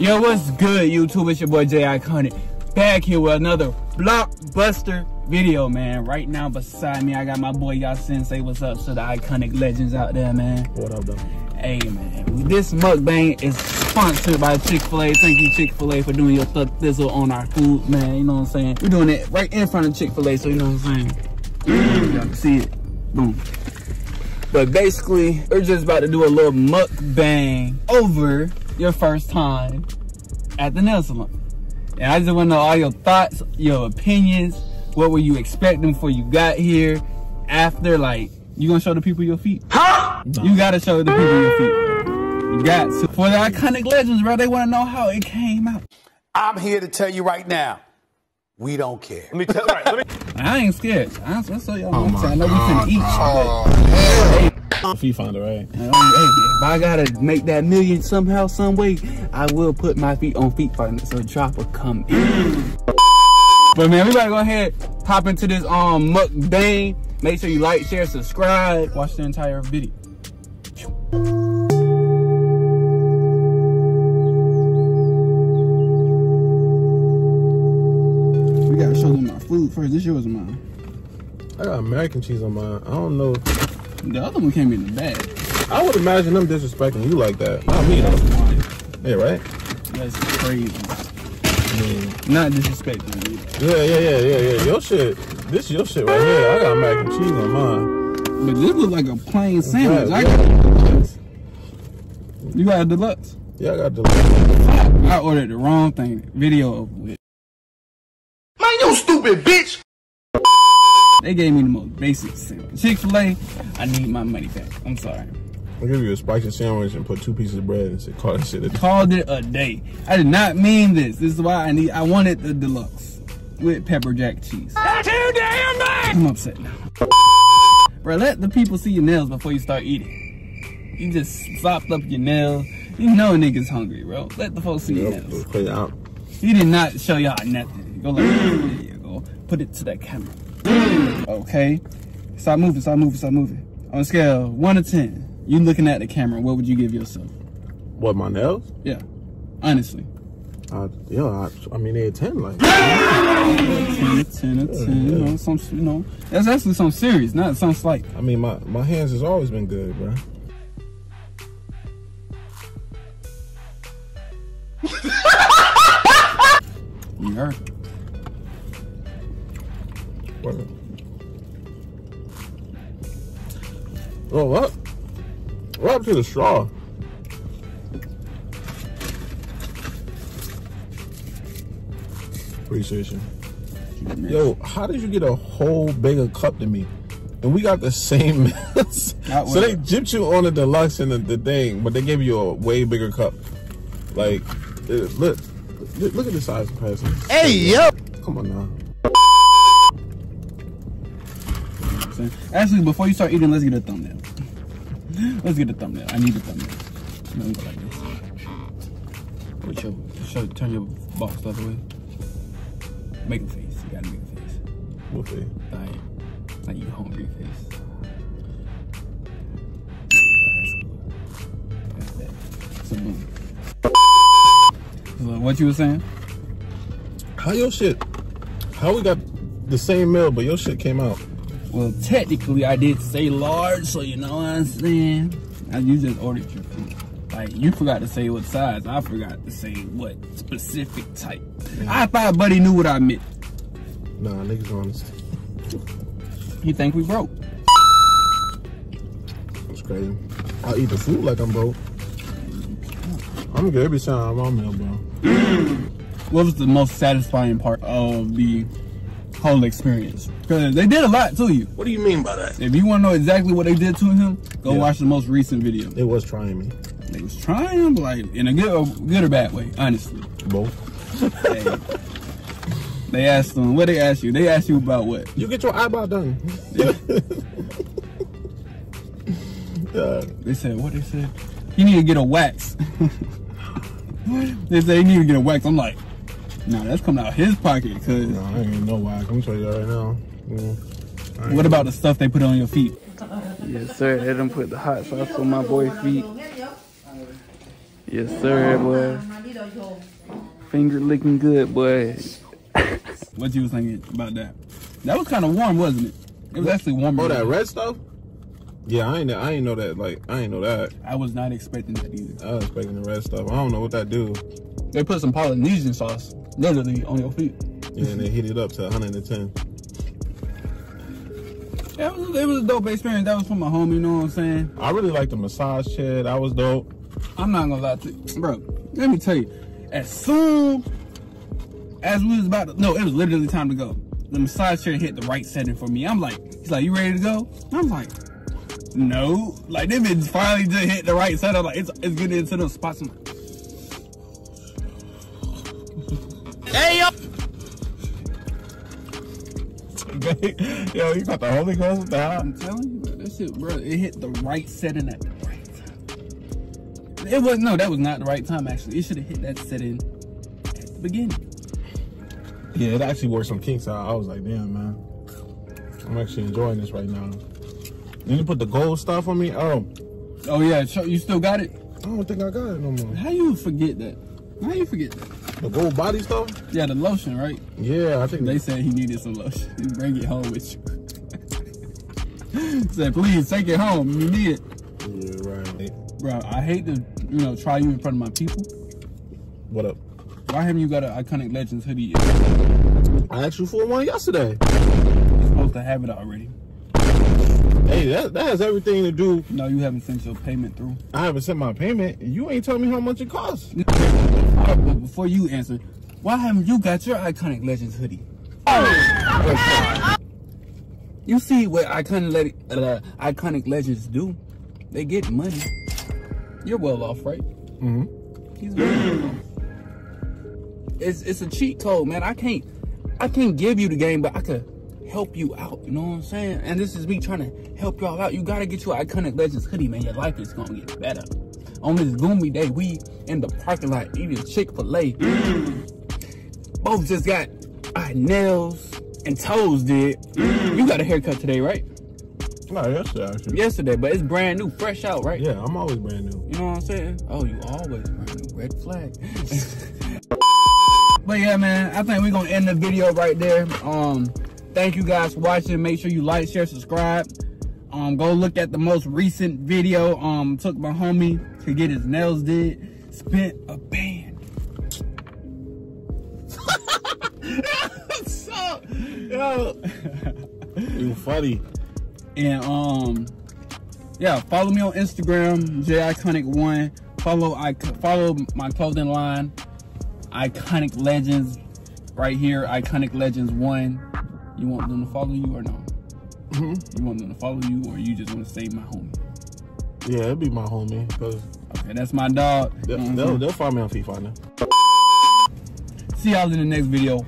Yo, what's good, YouTube? It's your boy Jay Iconic. Back here with another blockbuster video, man. Right now beside me, I got my boy Yasin. Say what's up to the iconic legends out there, man. What up, though? Hey, man. This mukbang is sponsored by Chick-fil-A. Thank you, Chick-fil-A, for doing your thug thizzle on our food, man. You know what I'm saying? We're doing it right in front of Chick-fil-A, so you know what I'm saying? Mm, y'all can see it. Boom. But basically, we're just about to do a little mukbang over your first time at the nail salon. And I just want to know all your thoughts, your opinions. What were you expecting before you got here? After, like, you gonna show the people your feet? Huh? No. You gotta show the people your feet. You got to. For the iconic legends, bro, they want to know how it came out. I'm here to tell you right now, we don't care. Let me tell you. Right, let me. I ain't scared. I, will show y'all. Oh I know we finna eat. Oh, hey, Feet Finder, right? Hey, if I gotta make that million somehow, some way, I will put my feet on Feet Finder so drop will come in. but man, we gotta go ahead, hop into this um mukbang. Make sure you like, share, subscribe, watch the entire video. We gotta show them my food first. This yours or mine? I got American cheese on mine. I don't know. The other one came in the bag. I would imagine them disrespecting you like that. Not me though. Yeah, right? That's crazy. I mean, not disrespecting you. Yeah, yeah, yeah, yeah, yeah. Your shit. This is your shit right here. I got mac and cheese on mine. But this looks like a plain sandwich. Right, I got You got a deluxe? Yeah, I got deluxe. I ordered the wrong thing. Video with. Man, you stupid bitch! They gave me the most basic sandwich. Chick-fil-A, I need my money back. I'm sorry. I'll give you a spicy sandwich and put two pieces of bread and say, call it shit a day. Called it a day. I did not mean this. This is why I need, I wanted the deluxe with pepper jack cheese. Too damn much! I'm upset now. Bro, let the people see your nails before you start eating. You just sopped up your nails. You know niggas hungry, bro. Let the folks see yep, your nails. Put it out. He did not show y'all nothing. Go like, there you go. Put it to that camera. okay. Stop moving, stop moving, stop moving. On a scale one to ten, you looking at the camera, what would you give yourself? What, my nails? Yeah. Honestly. Uh, yeah, I, I mean, they're 10, like. 10, 10, 10, yeah, you know, some, you know, that's actually something serious, not something slight. I mean, my, my hands has always been good, bro. you heard. What? Oh, what? What happened to the straw? Appreciation. Yo, how did you get a whole bigger cup than me? And we got the same so they gypped you on the deluxe and the, the, thing, but they gave you a way bigger cup. Like, eh, it, look, look at the size comparison. Hey, yo! Come on now. Actually, before you start eating, let's get a thumbnail. Let's get a thumbnail. I need a thumbnail. Let me go like this. Wait, show, show, turn your box the other way. Make a face. You gotta make a face. What face? Like, like you hungry face. So boom. So what you were saying? How your shit? How we got the same meal, but your shit came out? Well, technically, I did say large, so you know what I'm saying. you just ordered your food. Like you forgot to say what size. I forgot to say what specific type. I thought Buddy knew what I meant. Nah, niggas honest. You think we broke. That's crazy. I'll eat the food like I'm broke. I'm good every time I'm on meal, bro. what was the most satisfying part of the whole experience? Because they did a lot to you. What do you mean by that? If you want to know exactly what they did to him, go yeah. watch the most recent video. It was trying me. They was trying, but like in a good, good or bad way, honestly. Both. Hey, they asked them. What they asked you? They asked you about what? You get your eyebrow done. Yeah. yeah. They said what? They said you need to get a wax. they said you need to get a wax. I'm like, nah, that's coming out of his pocket. Cause no, I ain't know why. I'm tell you right now. Mm. What about the stuff they put on your feet? Yes, sir. They done put the hot sauce on my boy's feet. Yes, sir, boy. Finger licking good, boy. what you was thinking about that? That was kind of warm, wasn't it? It was actually warmer. Oh, that red stuff? Yeah, I ain't I ain't know that. Like I ain't know that. I was not expecting that either. I was expecting the red stuff. I don't know what that do. They put some Polynesian sauce literally on your feet. Yeah, and they heat it up to 110. Yeah, it was, it was a dope experience. That was from my home, you know what I'm saying? I really like the massage chair. That was dope. I'm not gonna lie to you. Bro, let me tell you, as soon as we was about to, no, it was literally time to go. The massage chair hit the right setting for me. I'm like, he's like, you ready to go? I'm like, no. Like, they been finally just hit the right setting. Like, it's, it's getting into those spots. I'm like, Yo, you got the Holy Ghost down. I'm telling you, bro, that shit, bro, it hit the right setting at the right time. It was, no, that was not the right time, actually. It should have hit that setting at the beginning. Yeah, it actually worked some kinks out. I was like, damn, man. I'm actually enjoying this right now. Then you put the gold stuff on me? Oh. Oh, yeah. You still got it? I don't think I got it no more. How you forget that? How you forget that? The gold body stuff? Yeah, the lotion, right? Yeah, I think they said he needed some lotion. Bring it home with you. said, please take it home. You need it. Yeah, right. Bro, I hate to, you know, try you in front of my people. What up? Why haven't you got an Iconic Legends hoodie? I asked you for one yesterday. You're supposed to have it already. Hey, that, that has everything to do. No, you haven't sent your payment through. I haven't sent my payment. You ain't telling me how much it costs. But before you answer, why haven't you got your Iconic Legends hoodie? Oh! you see what Iconic, Le uh, Iconic Legends do? They get money. You're well off, right? Mm-hmm. He's well off it's it's a cheat code, man. I can't I can't give you the game, but I could help you out. You know what I'm saying? And this is me trying to help y'all out. You gotta get your iconic legends hoodie, man. Your life is gonna get better. On this gloomy day, we in the parking lot eating Chick-fil-A. Both just got our nails and toes did. you got a haircut today, right? No, yesterday actually. Yesterday, but it's brand new, fresh out, right? Yeah, I'm always brand new. You know what I'm saying? Oh, you always brand new. Red flag. But yeah, man, I think we're gonna end the video right there. Um, thank you guys for watching. Make sure you like, share, subscribe. Um, go look at the most recent video. Um, took my homie to get his nails did. Spent a band. Yo, you funny. And um, yeah, follow me on Instagram, jayiconic1. Follow I follow my clothing line Iconic Legends right here, Iconic Legends 1. You want them to follow you or no? Mm -hmm. You want them to follow you or you just want to save my homie? Yeah, it'd be my homie. Cause okay, that's my dog. They'll, mm -hmm. they'll, they'll find me on Feet Finder. See y'all in the next video.